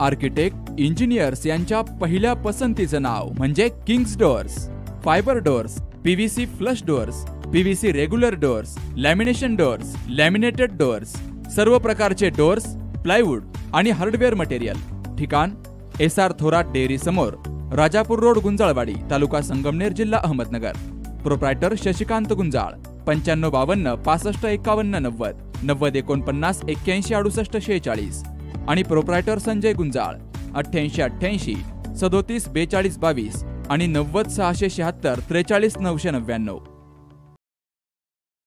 Architect engineers यांच्या पहिल्या पसंतीचं नाव म्हणजे kings doors fibre doors PVC flush doors PVC regular doors lamination doors laminated doors सर्व प्रकारचे डोअर्स प्लायवूड आणि हार्डवेअर मटेरियल. ठिकाण एस आर थोरात डेअरी समोर राजापूर रोड गुंजाळवाडी तालुका संगमनेर जिल्हा अहमदनगर. प्रोप्रायटर शशिकांत गुंजाळ पंच्याण्णव बावन्न पासष्ट एकावन्न नव्वद नव्वद एकोणपन्नास एक्क्याऐंशी अडुसष्ट शेहेचाळीस. आणि प्रोप्रायटर संजय गुंजाळ. अठ्ठ्याऐंशी अठ्ठ्याऐंशी सदोतीस बेचाळीस बावीस आणि नव्वद सहाशे शहात्तर त्रेचाळीस नऊशे नव्याण्णव.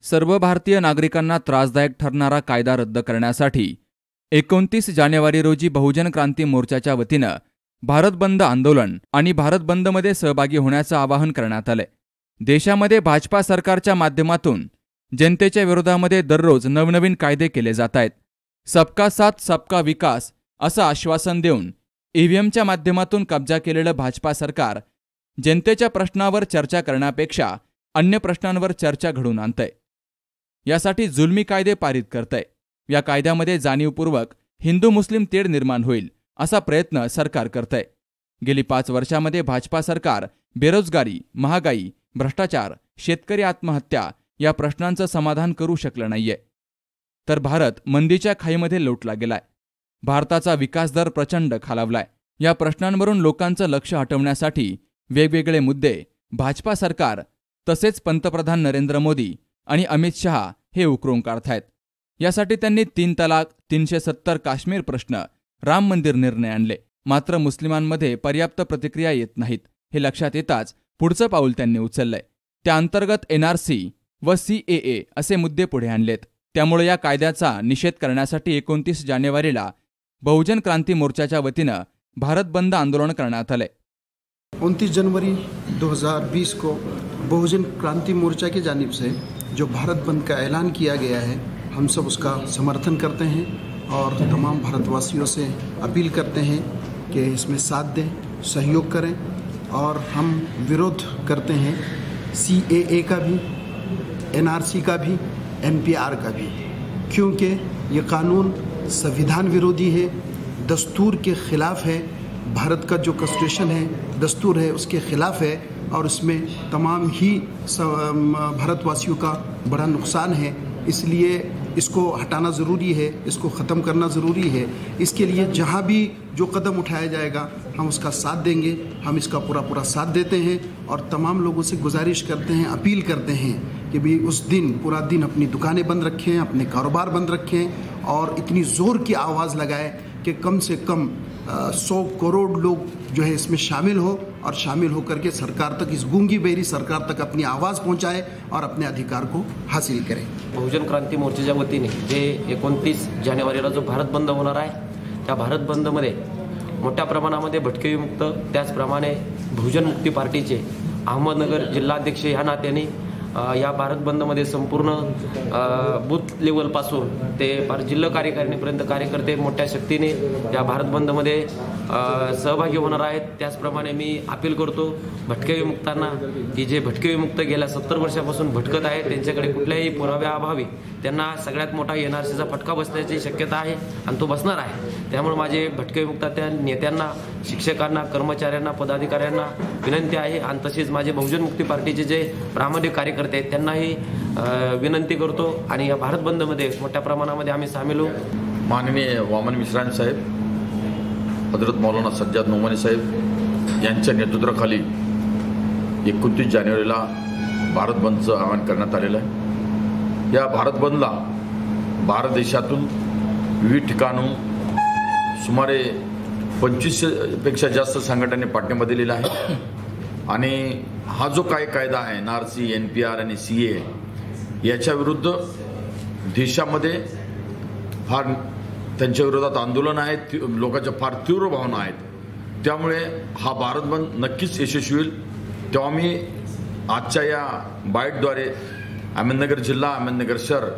सर्व भारतीय नागरिकांना त्रासदायक ठरणारा कायदा रद्द करण्यासाठी एकोणतीस जानेवारी रोजी बहुजन क्रांती मोर्चाच्या वतीनं भारत बंद आंदोलन आणि भारत बंदमध्ये सहभागी होण्याचं आवाहन करण्यात आलंय. देशामध्ये भाजपा सरकारच्या माध्यमातून जनतेच्या विरोधामध्ये दररोज नवनवीन कायदे केले जात आहेत. सबका साथ सबका विकास असं आश्वासन देऊन ईव्हीएमच्या माध्यमातून कब्जा केलेलं भाजपा सरकार जनतेच्या प्रश्नावर चर्चा करण्यापेक्षा अन्य प्रश्नांवर चर्चा घडून आणतंय. यासाठी जुलमी कायदे पारित करतंय. या कायद्यामध्ये जाणीवपूर्वक हिंदू मुस्लिम तेढ निर्माण होईल असा प्रयत्न सरकार करतंय. गेली पाच वर्षामध्ये भाजपा सरकार बेरोजगारी महागाई भ्रष्टाचार शेतकरी आत्महत्या या प्रश्नांचं समाधान करू शकलं नाहीये. तर भारत मंदीच्या खाईमध्ये लोटला गेलाय भारताचा विकास दर प्रचंड खालावलाय. या प्रश्नांवरून लोकांचं लक्ष हटवण्यासाठी वेगवेगळे मुद्दे भाजपा सरकार तसेच पंतप्रधान नरेंद्र मोदी आणि अमित शहा हे उकरून काढतायत. यासाठी त्यांनी तीन तलाक तीनशे सत्तर काश्मीर प्रश्न राम मंदिर निर्णय आणले. मात्र मुस्लिमांमध्ये पर्याप्त प्रतिक्रिया येत नाहीत हे लक्षात येताच पुढचं पाऊल त्यांनी उचललंय. त्या अंतर्गत एनआरसी व सीएए असे मुद्दे पुढे आणलेत. त्यामुळे या कायद्याचा निषेध करण्यासाठी एकोणतीस जानेवारीला बहुजन क्रांती मोर्चाच्या वतीनं भारत बंद आंदोलन करण्यात आलंय. उनतीस जनवरी 2020 को बहुजन क्रांति मोर्चा की जानिब से जो भारत बंद का ऐलान किया गया है, हम सब उसका समर्थन करते हैं और तमाम भारतवासियों से अपील करते हैं कि इसमें साथ दें, सहयोग करें और हम विरोध करते हैं सी ए ए का भी एनआरसी का भी। एनपीआर का भी। क्योंकि ये कानून संविधान विरोधी है, दस्तूर के ख़िलाफ़ है, भारत का जो कॉन्स्टिट्यूशन है, दस्तूर है, उसके ख़िलाफ़ है, और इसमें तमाम ही भारतवासियों का बड़ा नुकसान है। इसलिए इसको हटाना ज़रूरी है, इसको ख़त्म करना ज़रूरी है। इसके लिए जहाँ भी जो कदम उठाया जाएगा, हम उसका साथ देंगे। हम इसका पूरा पूरा साथ देते हैं और तमाम लोगों से गुजारिश करते हैं, अपील करते हैं कि भी उस दिन, पूरा दिन अपनी दुकानें बंद रखें, अपने कारोबार बंद रखें और इतनी ज़ोर की आवाज़ लगाए कि कम से कम सौ करोड़ लोग जो है इसमें शामिल हो और शामिल होकर के सरकार तक, इस गूँगी बेरी सरकार तक अपनी आवाज़ पहुँचाए और अपने अधिकार को हासिल करें। बहुजन क्रांती मोर्चाच्या वतीने जे एकोणतीस जानेवारीला जो भारत बंद होणार आहे, त्या भारत बंदमध्ये मोठ्या प्रमाणामध्ये भटकेविमुक्त त्याचप्रमाणे बहुजन मुक्ती पार्टीचे अहमदनगर जिल्हाध्यक्ष ह्या नात्याने या भारत बंदमध्ये संपूर्ण बूथ लेवलपासून ते फार जिल्हा कार्यकारिणीपर्यंत कार्यकर्ते मोठ्या शक्तीने या भारत बंदमध्ये सहभागी होणार आहेत. त्याचप्रमाणे मी अपील करतो भटके विमुक्तांना की जे भटके विमुक्त गेल्या सत्तर वर्षापासून भटकत आहेत त्यांच्याकडे कुठल्याही पुराव्याअभावी त्यांना सगळ्यात मोठा एन आर सीचा फटका बसण्याची शक्यता आहे आणि तो बसणार आहे. त्यामुळे माझे भटके मुक्तात्या नेत्यांना शिक्षकांना कर्मचाऱ्यांना पदाधिकाऱ्यांना विनंती आहे. आणि तसेच माझे बहुजन मुक्ती पार्टीचे जे प्रामाणिक कार्यकर्ते आहेत त्यांनाही विनंती करतो. आणि या भारत बंदमध्ये मोठ्या प्रमाणामध्ये आम्ही सामील होऊ. माननीय वामन मिश्रान साहेब हजरत मौलाना सज्जाद नोमानी साहेब यांच्या नेतृत्वाखाली एकोणतीस जानेवारीला भारत बंदचं आवाहन करण्यात आलेलं आहे. या भारत बंदला भारत देशातून विविध ठिकाणून सुमारे पंचवीसपेक्षा जास्त संघटनांनी पाठिंबा दिलेला आहे. आणि हा जो काही कायदा आहे N R C N P R आणि सी ए याच्या विरुद्ध देशामध्ये फार त्यांच्या विरोधात आंदोलन आहेत लोकांच्या फार तीव्र भावना आहेत. त्यामुळे हा भारत बंद नक्कीच यशस्वी होईल. तेव्हा मी आजच्या या बाईटद्वारे अहमदनगर जिल्हा अहमदनगर शहर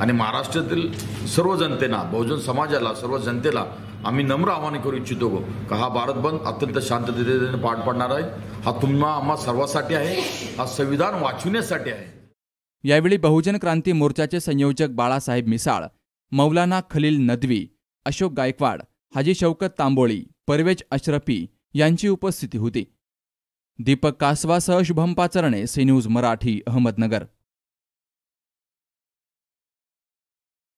आणि महाराष्ट्रातील सर्व जनतेला बहुजन समाजाला सर्व जनतेला आम्ही नम्र आवाहन करू इच्छितो का हा भारत बंद अत्यंत शांततेने पार पडणार आहे? हा तुम्हा आम्हा सर्वांसाठी आहे. हा संविधान वाचविण्यासाठी आहे. यावेळी बहुजन क्रांती मोर्चाचे संयोजक बाळासाहेब मिसाळ मौलाना खलील नदवी अशोक गायकवाड हाजी शौकत तांबोळी परवेज अशरफी यांची उपस्थिती होती. दीपक कासवासह शुभम पाचरणे सी न्यूज मराठी अहमदनगर.